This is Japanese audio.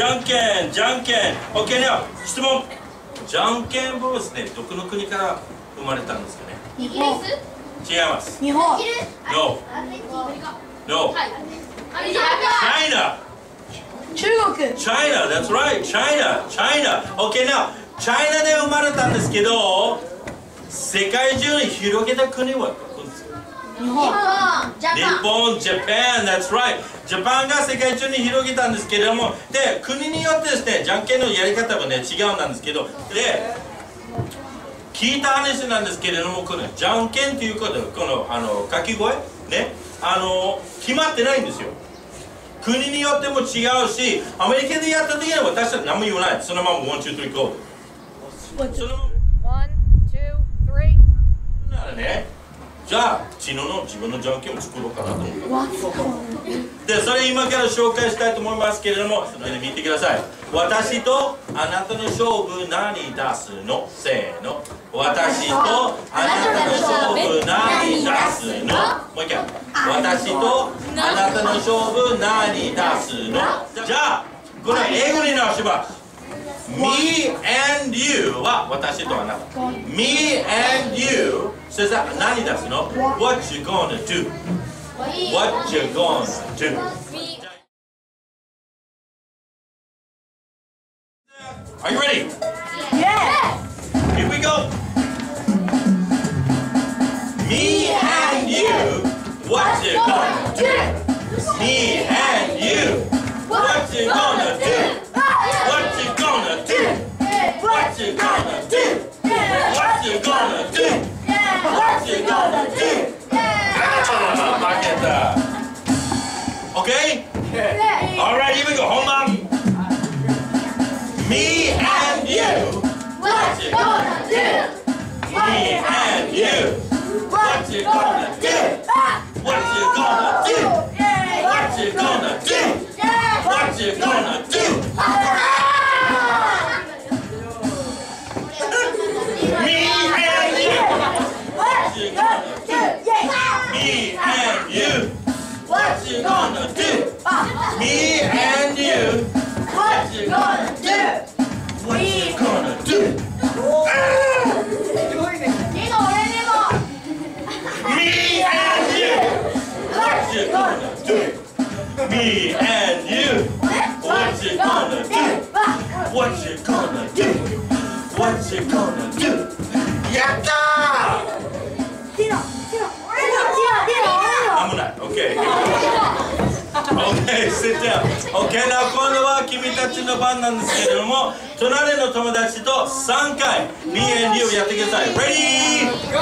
じゃんけん、じゃんけん。Okay, now 質問。じゃんけん坊主ってどこの国から生まれたんですかね。イギリス？違います。日本。カ。no. はい。アメリカ。China. 中国。China, that's right. China, China. Okay, now, China で生まれたんですけど、世界中に広げた国はどこですか日本。日本、Japan, that's right. ジャパンが世界中に広げたんですけれども、で、国によってですね、じゃんけんのやり方がね、違うんですけど、で、聞いた話なんですけれども、このじゃんけんということ、このあの掛け声、ね、あの、決まってないんですよ。国によっても違うし、アメリカでやった時には私は何も言わない。そのまま1、2、3、GO。そのまま One, two, three. ならね、じゃあ、チノの自分のじゃんけんを作ろうかなと思。で、それ今から紹介したいと思いますけれども、それで見てください。私とあなたの勝負何出すの？せーの。私とあなたの勝負何出すの？もう一回。私とあなたの勝負何出すの？じゃあ、これ英語に直します。Me and you は私とあなた。Me and you そしたら何出すの ?What you gonna do? What you gonna do? Are you ready? You gonna do? What you gonna do? Me and you. What you gonna do? Me and you. What you gonna do? Me and Me and you. What you gonna do? What you gonna do? What you gonna do? やったティノティノ俺のティノティノ俺の危ない。OK。OK、sit down。Okay, な今度は君たちの番なんですけれども、隣の友達と3回、Me and you やってください。Ready? Go!